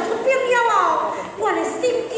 Tapi 我的心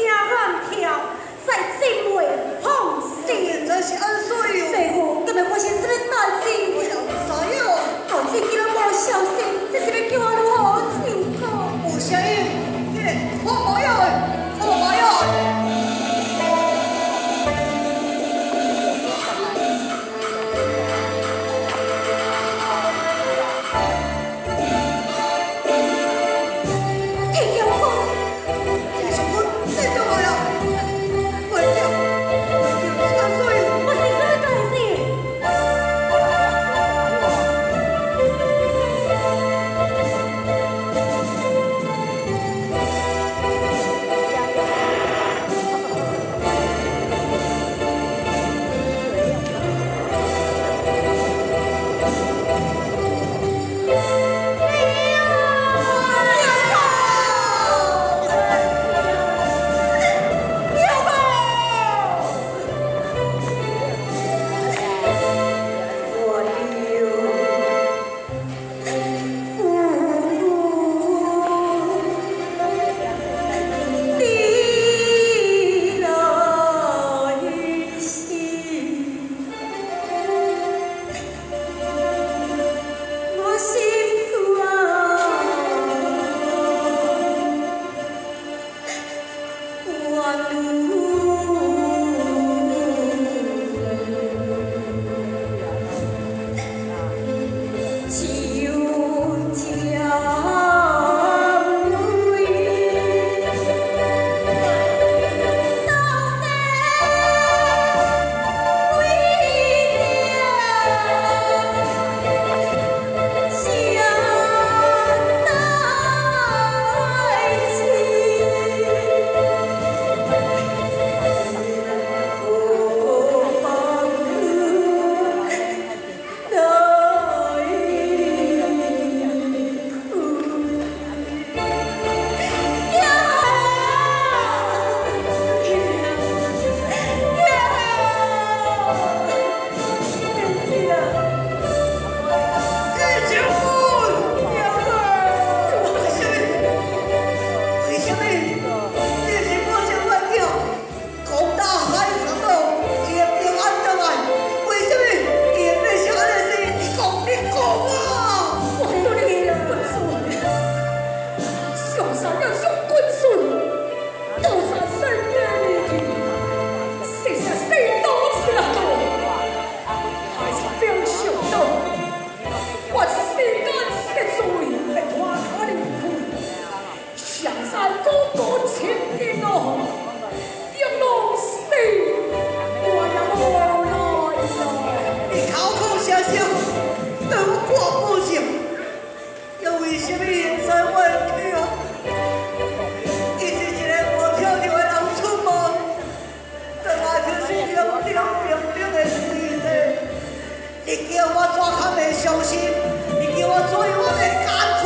你叫我怎堪的伤心？你叫我做我的甘苦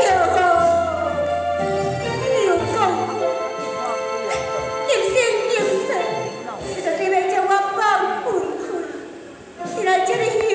呀？你又讲我，我又，你叫我放，来这里。